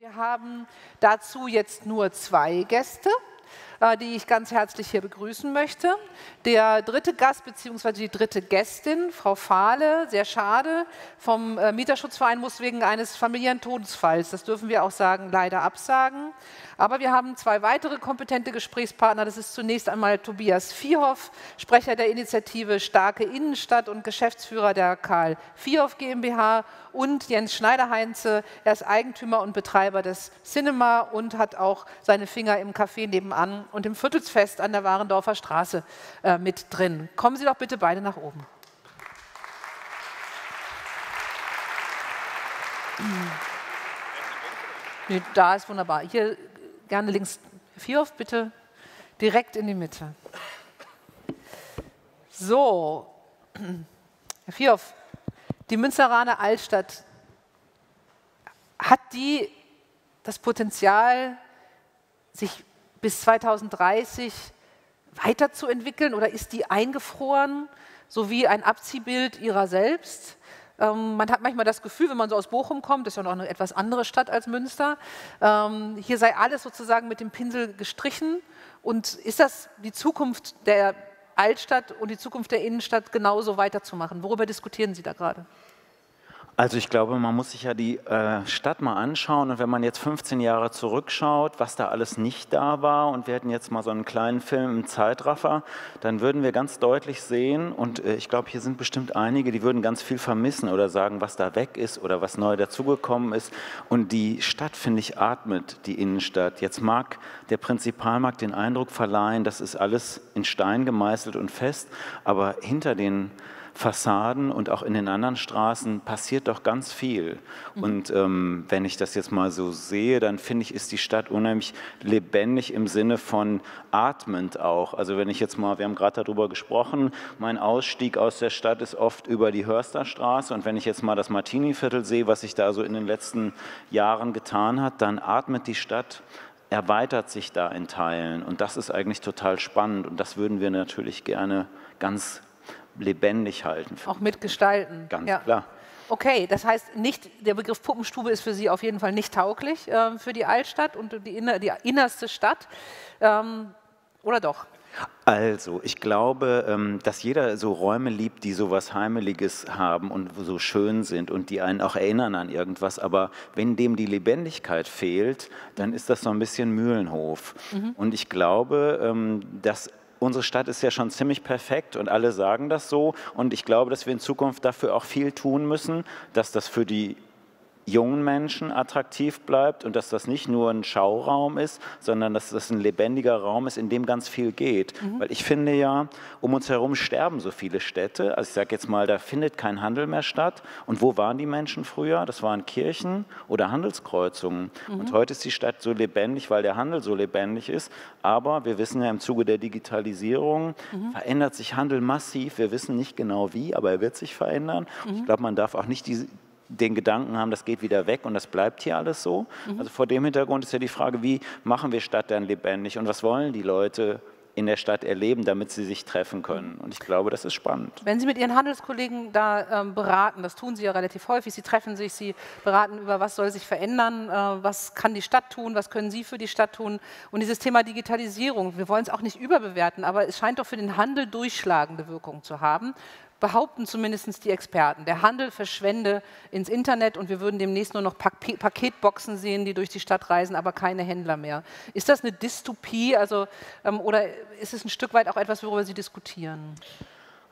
Wir haben dazu jetzt nur zwei Gäste. Äh, die ich ganz herzlich hier begrüßen möchte. Der dritte Gast bzw. die dritte Gästin, Frau Fahle, sehr schade, vom äh, Mieterschutzverein muss wegen eines familiären Todesfalls, das dürfen wir auch sagen, leider absagen. Aber wir haben zwei weitere kompetente Gesprächspartner. Das ist zunächst einmal Tobias Vierhoff, Sprecher der Initiative Starke Innenstadt und Geschäftsführer der Karl Vierhoff GmbH und Jens Schneiderheinze. Er ist Eigentümer und Betreiber des Cinema und hat auch seine Finger im Café nebenan und im Viertelsfest an der Warendorfer Straße äh, mit drin. Kommen Sie doch bitte beide nach oben. Nee, da ist wunderbar. Hier gerne links. Vierhoff, bitte direkt in die Mitte. So, Herr Vierhoff, die Münsteraner Altstadt, hat die das Potenzial, sich bis 2030 weiterzuentwickeln oder ist die eingefroren, so wie ein Abziehbild ihrer selbst? Ähm, man hat manchmal das Gefühl, wenn man so aus Bochum kommt, das ist ja noch eine etwas andere Stadt als Münster, ähm, hier sei alles sozusagen mit dem Pinsel gestrichen. Und ist das die Zukunft der Altstadt und die Zukunft der Innenstadt genauso weiterzumachen? Worüber diskutieren Sie da gerade? Also ich glaube, man muss sich ja die äh, Stadt mal anschauen und wenn man jetzt 15 Jahre zurückschaut, was da alles nicht da war und wir hätten jetzt mal so einen kleinen Film im Zeitraffer, dann würden wir ganz deutlich sehen und äh, ich glaube, hier sind bestimmt einige, die würden ganz viel vermissen oder sagen, was da weg ist oder was neu dazugekommen ist und die Stadt, finde ich, atmet die Innenstadt. Jetzt mag der Prinzipalmarkt den Eindruck verleihen, das ist alles in Stein gemeißelt und fest, aber hinter den Fassaden und auch in den anderen Straßen passiert doch ganz viel. Mhm. Und ähm, wenn ich das jetzt mal so sehe, dann finde ich, ist die Stadt unheimlich lebendig im Sinne von atmend auch. Also wenn ich jetzt mal, wir haben gerade darüber gesprochen, mein Ausstieg aus der Stadt ist oft über die Hörsterstraße und wenn ich jetzt mal das Martini-Viertel sehe, was sich da so in den letzten Jahren getan hat, dann atmet die Stadt erweitert sich da in Teilen und das ist eigentlich total spannend und das würden wir natürlich gerne ganz lebendig halten. Auch mitgestalten. Ganz ja. klar. Okay, das heißt, nicht, der Begriff Puppenstube ist für Sie auf jeden Fall nicht tauglich äh, für die Altstadt und die, inner, die innerste Stadt. Ähm, oder doch? Also, ich glaube, ähm, dass jeder so Räume liebt, die so was Heimeliges haben und so schön sind und die einen auch erinnern an irgendwas. Aber wenn dem die Lebendigkeit fehlt, dann ist das so ein bisschen Mühlenhof. Mhm. Und ich glaube, ähm, dass unsere Stadt ist ja schon ziemlich perfekt und alle sagen das so. Und ich glaube, dass wir in Zukunft dafür auch viel tun müssen, dass das für die jungen Menschen attraktiv bleibt und dass das nicht nur ein Schauraum ist, sondern dass das ein lebendiger Raum ist, in dem ganz viel geht. Mhm. Weil ich finde ja, um uns herum sterben so viele Städte. Also ich sage jetzt mal, da findet kein Handel mehr statt. Und wo waren die Menschen früher? Das waren Kirchen oder Handelskreuzungen. Mhm. Und heute ist die Stadt so lebendig, weil der Handel so lebendig ist. Aber wir wissen ja im Zuge der Digitalisierung mhm. verändert sich Handel massiv. Wir wissen nicht genau wie, aber er wird sich verändern. Ich mhm. glaube, man darf auch nicht die den Gedanken haben, das geht wieder weg und das bleibt hier alles so. Mhm. Also vor dem Hintergrund ist ja die Frage, wie machen wir Stadt dann lebendig und was wollen die Leute in der Stadt erleben, damit sie sich treffen können. Und ich glaube, das ist spannend. Wenn Sie mit Ihren Handelskollegen da ähm, beraten, das tun Sie ja relativ häufig, Sie treffen sich, Sie beraten über, was soll sich verändern, äh, was kann die Stadt tun, was können Sie für die Stadt tun. Und dieses Thema Digitalisierung, wir wollen es auch nicht überbewerten, aber es scheint doch für den Handel durchschlagende Wirkung zu haben behaupten zumindest die Experten. Der Handel verschwende ins Internet und wir würden demnächst nur noch Paketboxen sehen, die durch die Stadt reisen, aber keine Händler mehr. Ist das eine Dystopie also, ähm, oder ist es ein Stück weit auch etwas, worüber Sie diskutieren?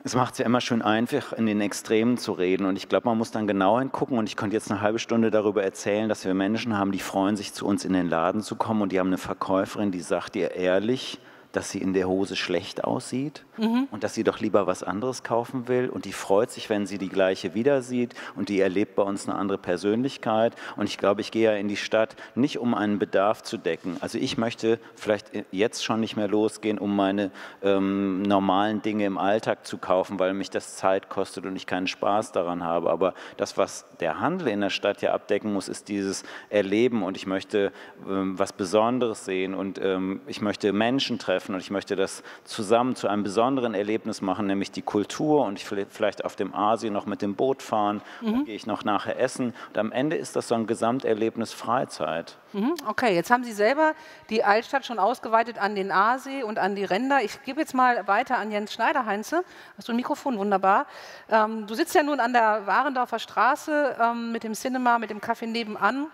Es macht es ja immer schön einfach, in den Extremen zu reden. Und ich glaube, man muss dann genau hingucken. Und ich könnte jetzt eine halbe Stunde darüber erzählen, dass wir Menschen haben, die freuen sich, zu uns in den Laden zu kommen. Und die haben eine Verkäuferin, die sagt ihr ehrlich, dass sie in der Hose schlecht aussieht mhm. und dass sie doch lieber was anderes kaufen will. Und die freut sich, wenn sie die gleiche wieder sieht und die erlebt bei uns eine andere Persönlichkeit. Und ich glaube, ich gehe ja in die Stadt nicht, um einen Bedarf zu decken. Also ich möchte vielleicht jetzt schon nicht mehr losgehen, um meine ähm, normalen Dinge im Alltag zu kaufen, weil mich das Zeit kostet und ich keinen Spaß daran habe. Aber das, was der Handel in der Stadt ja abdecken muss, ist dieses Erleben. Und ich möchte ähm, was Besonderes sehen und ähm, ich möchte Menschen treffen treffen und ich möchte das zusammen zu einem besonderen Erlebnis machen, nämlich die Kultur und ich vielleicht auf dem Asien noch mit dem Boot fahren, mhm. dann gehe ich noch nachher essen und am Ende ist das so ein Gesamterlebnis Freizeit. Mhm, okay, jetzt haben Sie selber die Altstadt schon ausgeweitet an den Aasee und an die Ränder. Ich gebe jetzt mal weiter an Jens Schneider-Heinze. Hast du ein Mikrofon? Wunderbar. Ähm, du sitzt ja nun an der Warendorfer Straße ähm, mit dem Cinema, mit dem Café nebenan.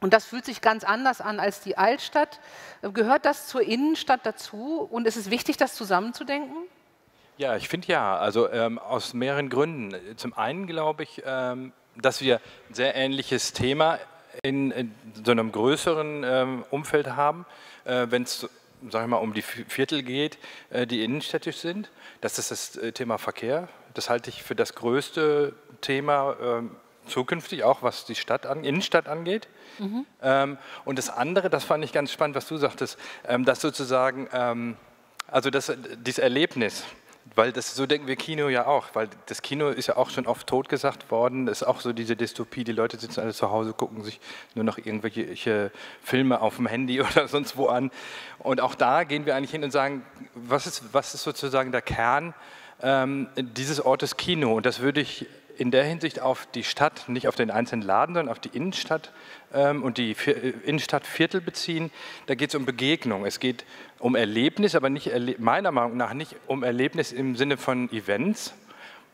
Und das fühlt sich ganz anders an als die Altstadt. Gehört das zur Innenstadt dazu? Und ist es wichtig, das zusammenzudenken? Ja, ich finde ja. Also ähm, aus mehreren Gründen. Zum einen glaube ich, ähm, dass wir ein sehr ähnliches Thema in, in so einem größeren ähm, Umfeld haben, äh, wenn es sag ich mal, um die Viertel geht, äh, die innenstädtisch sind. Das ist das äh, Thema Verkehr. Das halte ich für das größte Thema ähm, zukünftig, auch was die Stadt an, Innenstadt angeht. Mhm. Ähm, und das andere, das fand ich ganz spannend, was du sagtest, ähm, dass sozusagen, ähm, also das, dieses Erlebnis, weil das so denken wir Kino ja auch, weil das Kino ist ja auch schon oft totgesagt worden. Das ist auch so diese Dystopie, die Leute sitzen alle zu Hause, gucken sich nur noch irgendwelche Filme auf dem Handy oder sonst wo an. Und auch da gehen wir eigentlich hin und sagen, was ist, was ist sozusagen der Kern ähm, dieses Ortes Kino? Und das würde ich in der Hinsicht auf die Stadt, nicht auf den einzelnen Laden, sondern auf die Innenstadt ähm, und die äh, Innenstadtviertel beziehen. Da geht es um Begegnung. Es geht um Erlebnis, aber nicht, meiner Meinung nach nicht um Erlebnis im Sinne von Events.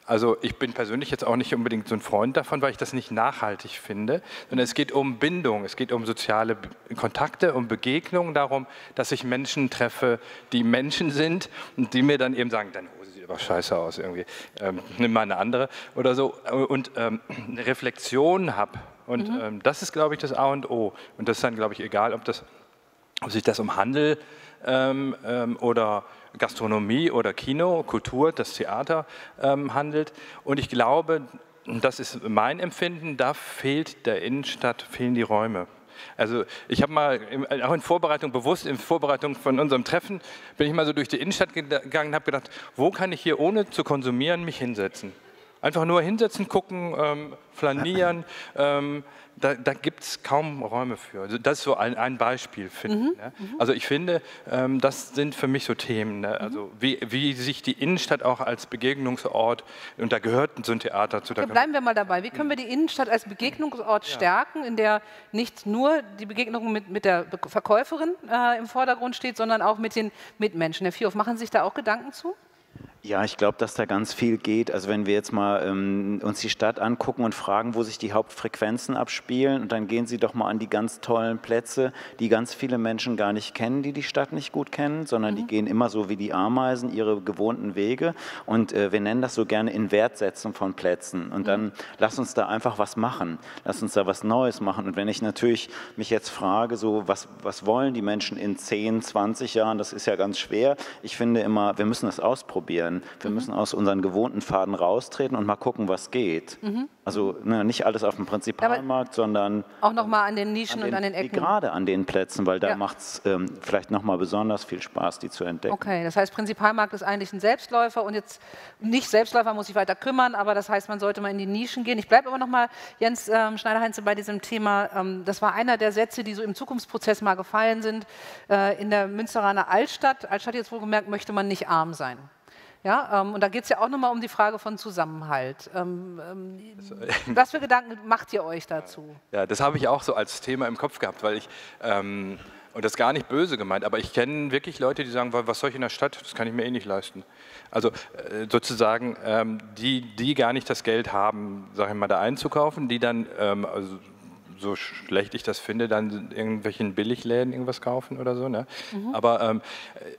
Also ich bin persönlich jetzt auch nicht unbedingt so ein Freund davon, weil ich das nicht nachhaltig finde, sondern es geht um Bindung, es geht um soziale Kontakte, um Begegnung, darum, dass ich Menschen treffe, die Menschen sind und die mir dann eben sagen, Hose sieht aber scheiße aus irgendwie, ähm, nimm mal eine andere oder so und ähm, eine Reflexion habe. Und mhm. ähm, das ist, glaube ich, das A und O. Und das ist dann, glaube ich, egal, ob, das, ob sich das um Handel ähm, ähm, oder Gastronomie oder Kino, Kultur, das Theater ähm, handelt. Und ich glaube, das ist mein Empfinden, da fehlt der Innenstadt, fehlen die Räume. Also ich habe mal auch in Vorbereitung, bewusst in Vorbereitung von unserem Treffen, bin ich mal so durch die Innenstadt gegangen und habe gedacht, wo kann ich hier ohne zu konsumieren mich hinsetzen? Einfach nur hinsetzen, gucken, ähm, flanieren. Ähm, da, da gibt es kaum Räume für. Also das ist so ein, ein Beispiel, finde mhm. ne? Also ich finde, ähm, das sind für mich so Themen. Ne? Also wie, wie sich die Innenstadt auch als Begegnungsort, und da gehört so ein Theater zu. Ja, bleiben wir mal dabei. Wie können wir die Innenstadt als Begegnungsort ja. stärken, in der nicht nur die Begegnung mit, mit der Verkäuferin äh, im Vordergrund steht, sondern auch mit den Mitmenschen? Herr Vierhoff, machen Sie sich da auch Gedanken zu? Ja, ich glaube, dass da ganz viel geht. Also wenn wir jetzt mal ähm, uns die Stadt angucken und fragen, wo sich die Hauptfrequenzen abspielen, und dann gehen Sie doch mal an die ganz tollen Plätze, die ganz viele Menschen gar nicht kennen, die die Stadt nicht gut kennen, sondern mhm. die gehen immer so wie die Ameisen ihre gewohnten Wege. Und äh, wir nennen das so gerne Inwertsetzung von Plätzen. Und dann mhm. lass uns da einfach was machen. Lass uns da was Neues machen. Und wenn ich natürlich mich jetzt frage, so was, was wollen die Menschen in 10, 20 Jahren, das ist ja ganz schwer. Ich finde immer, wir müssen das ausprobieren können. Wir mhm. müssen aus unseren gewohnten Faden raustreten und mal gucken, was geht. Mhm. Also ne, nicht alles auf dem Prinzipalmarkt, Aber sondern auch nochmal an den Nischen an den, und an den Ecken. Gerade an den Plätzen, weil da ja. macht es ähm, vielleicht nochmal besonders viel Spaß, die zu entdecken. Okay, das heißt, Prinzipalmarkt ist eigentlich ein Selbstläufer und jetzt nicht Selbstläufer muss ich weiter kümmern, aber das heißt, man sollte mal in die Nischen gehen. Ich bleibe aber nochmal, Jens ähm, Schneider-Heinze, bei diesem Thema. Ähm, das war einer der Sätze, die so im Zukunftsprozess mal gefallen sind. Äh, in der Münsteraner Altstadt, Altstadt jetzt wohlgemerkt, möchte man nicht arm sein. Ja, ähm, und da geht es ja auch nochmal um die Frage von Zusammenhalt. Ähm, ähm, was für Gedanken macht ihr euch dazu? Ja, das habe ich auch so als Thema im Kopf gehabt, weil ich, ähm, und das ist gar nicht böse gemeint, aber ich kenne wirklich Leute, die sagen, was soll ich in der Stadt, das kann ich mir eh nicht leisten. Also äh, sozusagen, ähm, die, die gar nicht das Geld haben, sage ich mal, da einzukaufen, die dann, ähm, also so schlecht ich das finde, dann irgendwelchen Billigläden irgendwas kaufen oder so. Ne? Mhm. Aber ähm,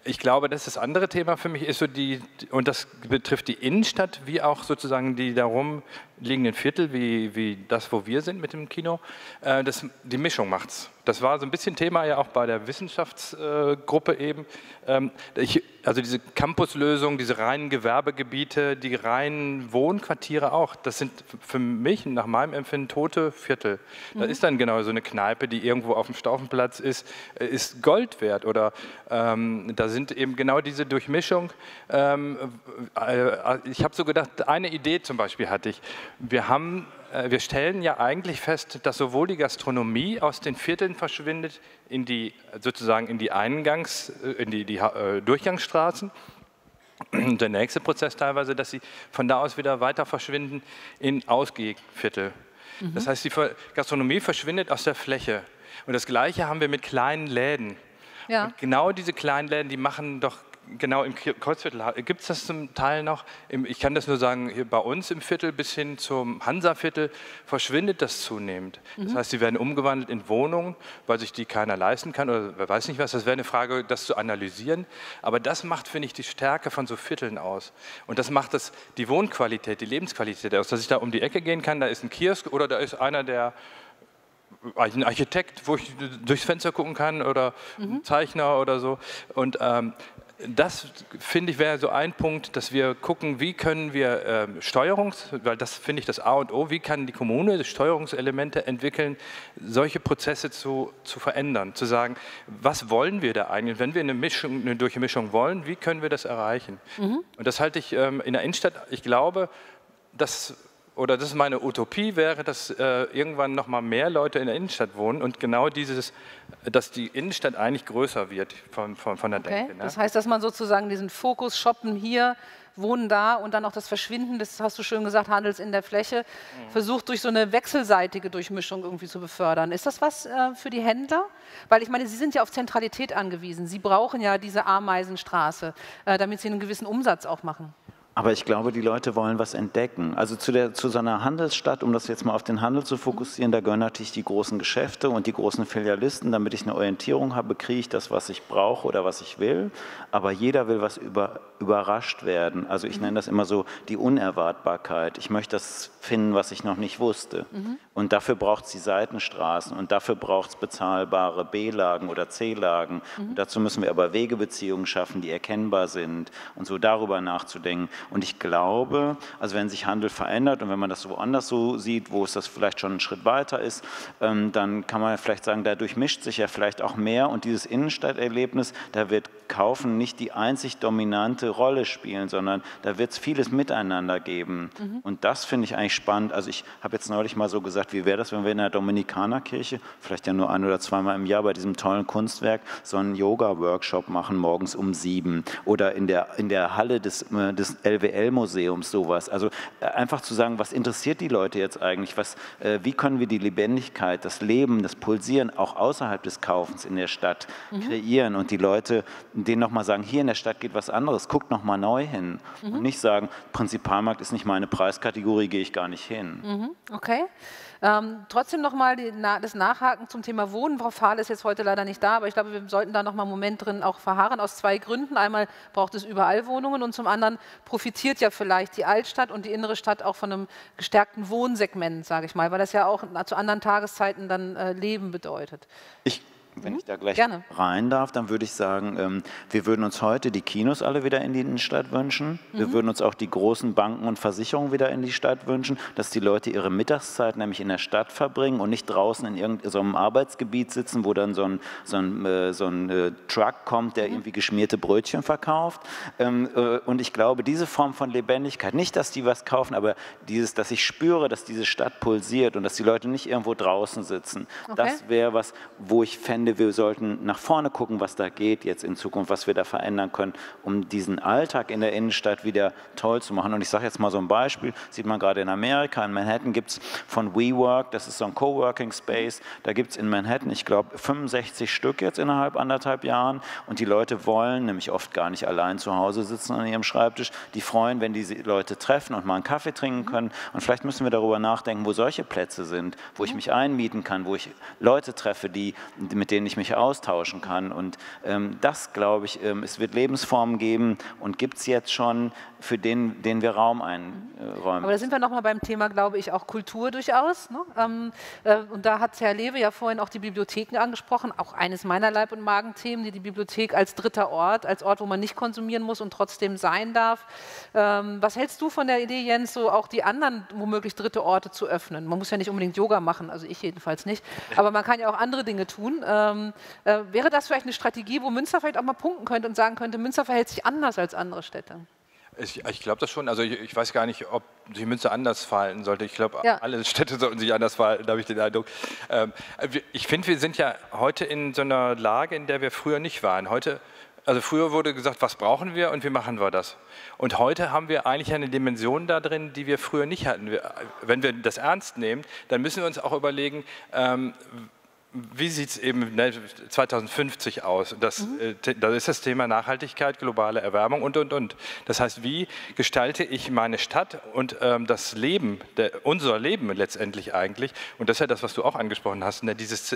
ich glaube, dass das andere Thema für mich ist so die, und das betrifft die Innenstadt wie auch sozusagen die darum liegenden Viertel, wie, wie das, wo wir sind mit dem Kino. Äh, das, die Mischung macht's. Das war so ein bisschen Thema ja auch bei der Wissenschaftsgruppe eben. Ähm, ich, also diese Campuslösung, diese reinen Gewerbegebiete, die reinen Wohnquartiere auch, das sind für mich nach meinem Empfinden tote Viertel. Mhm. Da ist dann genau so eine Kneipe, die irgendwo auf dem Staufenplatz ist, äh, ist Gold wert. Oder ähm, da sind eben genau diese Durchmischung. Ähm, äh, ich habe so gedacht, eine Idee zum Beispiel hatte ich. Wir haben äh, wir stellen ja eigentlich fest, dass sowohl die Gastronomie aus den Vierteln verschwindet in die sozusagen in die Eingangs, äh, in die, die äh, Durchgangsstraßen. Der nächste Prozess teilweise, dass sie von da aus wieder weiter verschwinden in Ausgehviertel. Mhm. Das heißt, die Gastronomie verschwindet aus der Fläche. Und das Gleiche haben wir mit kleinen Läden. Ja. Und genau diese kleinen Läden, die machen doch genau im Kreuzviertel gibt es das zum Teil noch. ich kann das nur sagen, hier bei uns im Viertel bis hin zum Hansa-Viertel verschwindet das zunehmend. Mhm. Das heißt, sie werden umgewandelt in Wohnungen, weil sich die keiner leisten kann oder wer weiß nicht was. Das wäre eine Frage, das zu analysieren. Aber das macht, finde ich, die Stärke von so Vierteln aus. Und das macht das, die Wohnqualität, die Lebensqualität aus, dass ich da um die Ecke gehen kann, da ist ein Kiosk oder da ist einer, der ein Architekt, wo ich durchs Fenster gucken kann oder mhm. ein Zeichner oder so. Und ähm, das finde ich wäre so ein Punkt, dass wir gucken, wie können wir äh, Steuerungs, weil das finde ich das A und O, wie kann die Kommune Steuerungselemente entwickeln, solche Prozesse zu, zu verändern, zu sagen, was wollen wir da eigentlich, wenn wir eine Mischung, eine Durchmischung wollen, wie können wir das erreichen? Mhm. Und das halte ich ähm, in der Innenstadt, ich glaube, dass oder das ist meine Utopie wäre, dass äh, irgendwann noch mal mehr Leute in der Innenstadt wohnen und genau dieses, dass die Innenstadt eigentlich größer wird von, von, von der okay. Denke. Ne? Das heißt, dass man sozusagen diesen Fokus shoppen hier, wohnen da und dann auch das Verschwinden, das hast du schön gesagt, Handels in der Fläche, mhm. versucht durch so eine wechselseitige Durchmischung irgendwie zu befördern. Ist das was äh, für die Händler? Weil ich meine, sie sind ja auf Zentralität angewiesen. Sie brauchen ja diese Ameisenstraße, äh, damit sie einen gewissen Umsatz auch machen. Aber ich glaube, die Leute wollen was entdecken. Also zu, der, zu so einer Handelsstadt, um das jetzt mal auf den Handel zu fokussieren, da gehören natürlich die großen Geschäfte und die großen Filialisten. Damit ich eine Orientierung habe, kriege ich das, was ich brauche oder was ich will. Aber jeder will was über, überrascht werden. Also ich nenne das immer so die Unerwartbarkeit. Ich möchte das finden, was ich noch nicht wusste. Mhm. Und dafür braucht es die Seitenstraßen und dafür braucht es bezahlbare B-Lagen oder C-Lagen. Mhm. Dazu müssen wir aber Wegebeziehungen schaffen, die erkennbar sind und so darüber nachzudenken. Und ich glaube, also wenn sich Handel verändert und wenn man das woanders so sieht, wo es das vielleicht schon einen Schritt weiter ist, ähm, dann kann man vielleicht sagen, dadurch mischt sich ja vielleicht auch mehr und dieses Innenstadterlebnis, da wird Kaufen nicht die einzig dominante Rolle spielen, sondern da wird es vieles miteinander geben. Mhm. Und das finde ich eigentlich spannend. Also ich habe jetzt neulich mal so gesagt, wie wäre das, wenn wir in der Dominikanerkirche, vielleicht ja nur ein oder zweimal im Jahr bei diesem tollen Kunstwerk, so einen Yoga-Workshop machen, morgens um sieben oder in der, in der Halle des, äh, des LWL-Museums sowas. Also äh, einfach zu sagen, was interessiert die Leute jetzt eigentlich? Was, äh, wie können wir die Lebendigkeit, das Leben, das Pulsieren auch außerhalb des Kaufens in der Stadt mhm. kreieren und die Leute denen nochmal sagen, hier in der Stadt geht was anderes, guckt nochmal neu hin. Mhm. Und nicht sagen, Prinzipalmarkt ist nicht meine Preiskategorie, gehe ich gar nicht hin. Mhm. Okay. Ähm, trotzdem nochmal na, das Nachhaken zum Thema Wohnen. Frau Fahle ist jetzt heute leider nicht da, aber ich glaube, wir sollten da nochmal einen Moment drin auch verharren, aus zwei Gründen. Einmal braucht es überall Wohnungen und zum anderen profitiert ja vielleicht die Altstadt und die innere Stadt auch von einem gestärkten Wohnsegment, sage ich mal, weil das ja auch zu anderen Tageszeiten dann äh, Leben bedeutet. Ich wenn mhm. ich da gleich Gerne. rein darf, dann würde ich sagen, ähm, wir würden uns heute die Kinos alle wieder in die Innenstadt wünschen. Mhm. Wir würden uns auch die großen Banken und Versicherungen wieder in die Stadt wünschen, dass die Leute ihre Mittagszeit nämlich in der Stadt verbringen und nicht draußen in irgendeinem Arbeitsgebiet sitzen, wo dann so ein, so ein, äh, so ein äh, Truck kommt, der mhm. irgendwie geschmierte Brötchen verkauft. Ähm, äh, und ich glaube, diese Form von Lebendigkeit, nicht, dass die was kaufen, aber dieses, dass ich spüre, dass diese Stadt pulsiert und dass die Leute nicht irgendwo draußen sitzen, okay. das wäre was, wo ich fände, finde, wir sollten nach vorne gucken, was da geht jetzt in Zukunft, was wir da verändern können, um diesen Alltag in der Innenstadt wieder toll zu machen. Und ich sage jetzt mal so ein Beispiel, sieht man gerade in Amerika, in Manhattan gibt es von WeWork, das ist so ein Coworking Space, da gibt es in Manhattan, ich glaube, 65 Stück jetzt innerhalb anderthalb Jahren. Und die Leute wollen nämlich oft gar nicht allein zu Hause sitzen an ihrem Schreibtisch, die freuen, wenn diese Leute treffen und mal einen Kaffee trinken können. Und vielleicht müssen wir darüber nachdenken, wo solche Plätze sind, wo ich mich einmieten kann, wo ich Leute treffe, die, mit denen denen ich mich austauschen kann. Und ähm, das, glaube ich, ähm, es wird Lebensformen geben und gibt es jetzt schon, für den, den wir Raum einräumen. Aber da sind wir nochmal beim Thema, glaube ich, auch Kultur durchaus. Ne? Ähm, äh, und da hat Herr Lewe ja vorhin auch die Bibliotheken angesprochen, auch eines meiner Leib- und Magenthemen, die die Bibliothek als dritter Ort, als Ort, wo man nicht konsumieren muss und trotzdem sein darf. Ähm, was hältst du von der Idee, Jens, so auch die anderen womöglich dritte Orte zu öffnen? Man muss ja nicht unbedingt Yoga machen, also ich jedenfalls nicht, aber man kann ja auch andere Dinge tun. Ähm, äh, wäre das vielleicht eine Strategie, wo Münster vielleicht auch mal punkten könnte und sagen könnte, Münster verhält sich anders als andere Städte? Ich, ich glaube das schon. Also ich, ich, weiß gar nicht, ob sich Münster anders verhalten sollte. Ich glaube, ja. alle Städte sollten sich anders verhalten, habe ich den Eindruck. Ähm, ich finde, wir sind ja heute in so einer Lage, in der wir früher nicht waren. Heute, also früher wurde gesagt, was brauchen wir und wie machen wir das? Und heute haben wir eigentlich eine Dimension da drin, die wir früher nicht hatten. Wir, wenn wir das ernst nehmen, dann müssen wir uns auch überlegen, ähm, wie sieht es eben 2050 ne, aus? Das, mhm. äh, das ist das Thema Nachhaltigkeit, globale Erwärmung und, und, und. Das heißt, wie gestalte ich meine Stadt und ähm, das Leben, der, unser Leben letztendlich eigentlich, und das ist ja das, was du auch angesprochen hast, ne, dieses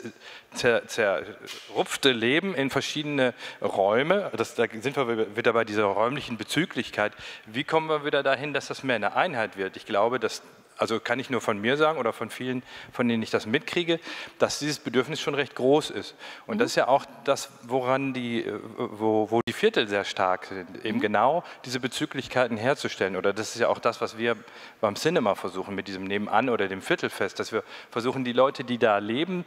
zer, zerrupfte Leben in verschiedene Räume, das, da sind wir wieder bei dieser räumlichen Bezüglichkeit. Wie kommen wir wieder dahin, dass das mehr eine Einheit wird? Ich glaube, dass also kann ich nur von mir sagen oder von vielen, von denen ich das mitkriege, dass dieses Bedürfnis schon recht groß ist. Und mhm. das ist ja auch das, woran die, äh, wo, wo die Viertel sehr stark sind, eben mhm. genau diese Bezüglichkeiten herzustellen. Oder das ist ja auch das, was wir beim Cinema versuchen mit diesem Nebenan oder dem Viertelfest, dass wir versuchen, die Leute, die da leben,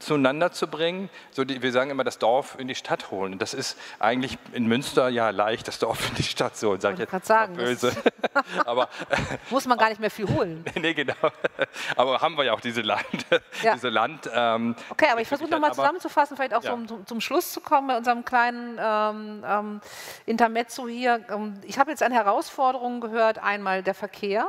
zueinander zu bringen. So die, wir sagen immer, das Dorf in die Stadt holen. Und das ist eigentlich in Münster ja leicht, das Dorf in die Stadt zu holen. Sag ich jetzt sagen, böse. Aber muss man gar nicht mehr viel holen. nee, genau. Aber haben wir ja auch diese Land. Ja. Diese Land ähm, okay, aber ich versuche nochmal zusammenzufassen, vielleicht auch ja. so zum, zum, Schluss zu kommen bei unserem kleinen ähm, ähm, Intermezzo hier. Ähm, ich habe jetzt eine Herausforderung gehört, einmal der Verkehr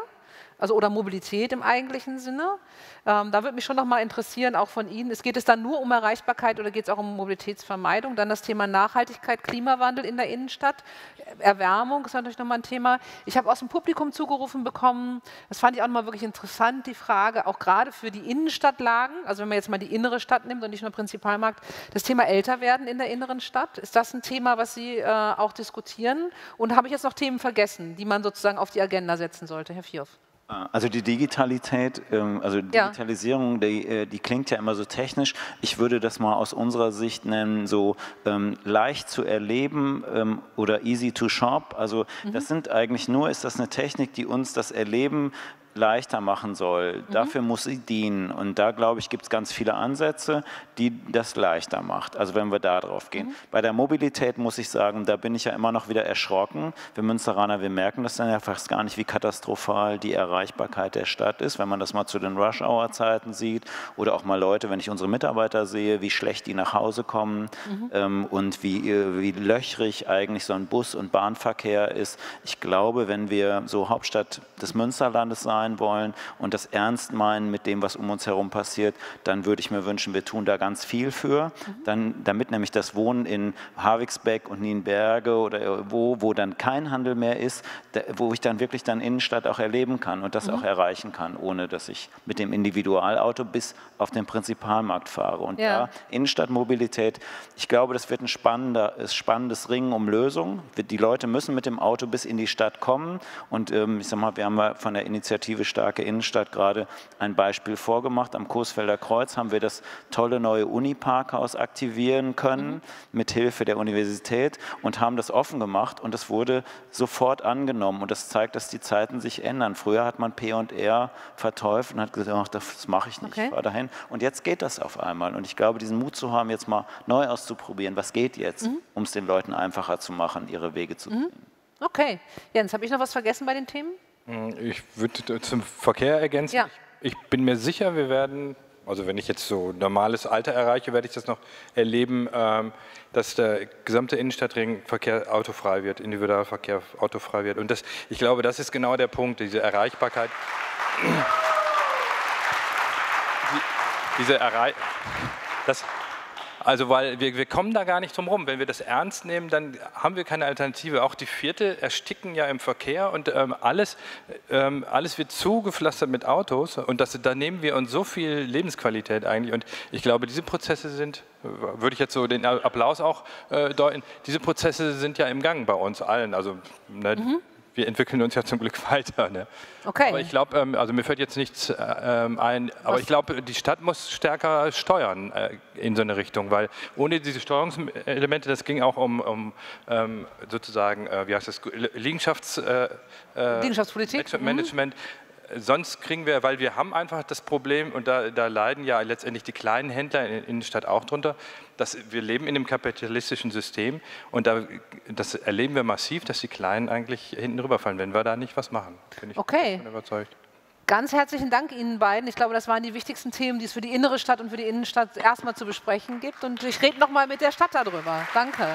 also oder Mobilität im eigentlichen Sinne. Ähm, da würde mich schon noch mal interessieren, auch von Ihnen, es geht es dann nur um Erreichbarkeit oder geht es auch um Mobilitätsvermeidung? Dann das Thema Nachhaltigkeit, Klimawandel in der Innenstadt, Erwärmung ist natürlich nochmal ein Thema. Ich habe aus dem Publikum zugerufen bekommen, das fand ich auch nochmal wirklich interessant, die Frage, auch gerade für die Innenstadtlagen, also wenn man jetzt mal die innere Stadt nimmt und nicht nur Prinzipalmarkt, das Thema Älterwerden in der inneren Stadt, ist das ein Thema, was Sie äh, auch diskutieren? Und habe ich jetzt noch Themen vergessen, die man sozusagen auf die Agenda setzen sollte, Herr Vierf? Also die Digitalität, ähm, also Digitalisierung, die, äh, die, klingt ja immer so technisch. Ich würde das mal aus unserer Sicht nennen, so ähm, leicht zu erleben ähm, oder easy to shop. Also mhm. das sind eigentlich nur, ist das eine Technik, die uns das Erleben leichter machen soll. Mhm. Dafür muss sie dienen. Und da, glaube ich, gibt es ganz viele Ansätze, die das leichter macht. Also wenn wir da drauf gehen. Mhm. Bei der Mobilität muss ich sagen, da bin ich ja immer noch wieder erschrocken. Wir Münsteraner, wir merken das dann ja fast gar nicht, wie katastrophal die Erreichbarkeit der Stadt ist, wenn man das mal zu den Rush-Hour-Zeiten sieht oder auch mal Leute, wenn ich unsere Mitarbeiter sehe, wie schlecht die nach Hause kommen mhm. ähm, und wie, äh, wie löchrig eigentlich so ein Bus- und Bahnverkehr ist. Ich glaube, wenn wir so Hauptstadt des Münsterlandes sein, sein wollen und das ernst meinen mit dem, was um uns herum passiert, dann würde ich mir wünschen, wir tun da ganz viel für, dann, damit nämlich das Wohnen in Havigsbeck und Nienberge oder wo, wo dann kein Handel mehr ist, wo ich dann wirklich dann Innenstadt auch erleben kann und das mhm. auch erreichen kann, ohne dass ich mit dem Individualauto bis auf den Prinzipalmarkt fahre. Und ja. da Innenstadtmobilität, ich glaube, das wird ein spannender, spannendes Ringen um Lösungen. Die Leute müssen mit dem Auto bis in die Stadt kommen und ähm, ich sag mal, wir haben von der Initiative Initiative Starke Innenstadt gerade ein Beispiel vorgemacht. Am Coesfelder Kreuz haben wir das tolle neue Uniparkhaus aktivieren können, mhm. mit Hilfe der Universität und haben das offen gemacht und es wurde sofort angenommen. Und das zeigt, dass die Zeiten sich ändern. Früher hat man P&R verteufelt und hat gesagt, ach, das mache ich nicht, okay. ich fahre dahin. Und jetzt geht das auf einmal. Und ich glaube, diesen Mut zu haben, jetzt mal neu auszuprobieren, was geht jetzt, mhm. um es den Leuten einfacher zu machen, ihre Wege zu mhm. finden. Okay. Jens, habe ich noch was vergessen bei den Themen? Hm, ich würde zum Verkehr ergänzen. Ja. Ich, bin mir sicher, wir werden, also wenn ich jetzt so normales Alter erreiche, werde ich das noch erleben, ähm, dass der gesamte Innenstadtringverkehr autofrei wird, Individualverkehr autofrei wird. Und das, ich glaube, das ist genau der Punkt, diese Erreichbarkeit. diese Erreichbarkeit. Also weil wir, wir kommen da gar nicht drum rum. Wenn wir das ernst nehmen, dann haben wir keine Alternative. Auch die Viertel ersticken ja im Verkehr und ähm, alles, ähm, alles wird zugepflastert mit Autos und das, da nehmen wir uns so viel Lebensqualität eigentlich. Und ich glaube, diese Prozesse sind, würde ich jetzt so den Applaus auch äh, deuten, diese Prozesse sind ja im Gang bei uns allen. Also ne, mhm wir entwickeln uns ja zum Glück weiter. Ne? Okay. Aber ich glaube, ähm, also mir fällt jetzt nichts äh, ähm, ein, aber Was? ich glaube, die Stadt muss stärker steuern äh, in so eine Richtung, weil ohne diese Steuerungselemente, das ging auch um, um ähm, sozusagen, äh, wie heißt das, Liegenschafts, äh, äh, Liegenschaftspolitik, Management. Mhm sonst kriegen wir, weil wir haben einfach das Problem, und da, da leiden ja letztendlich die kleinen Händler in der Innenstadt auch drunter, dass wir leben in einem kapitalistischen System und da, das erleben wir massiv, dass die Kleinen eigentlich hinten rüberfallen, wenn wir da nicht was machen. Bin ich okay. überzeugt. Ganz herzlichen Dank Ihnen beiden. Ich glaube, das waren die wichtigsten Themen, die es für die innere Stadt und für die Innenstadt erstmal zu besprechen gibt. Und ich rede nochmal mit der Stadt darüber. Danke.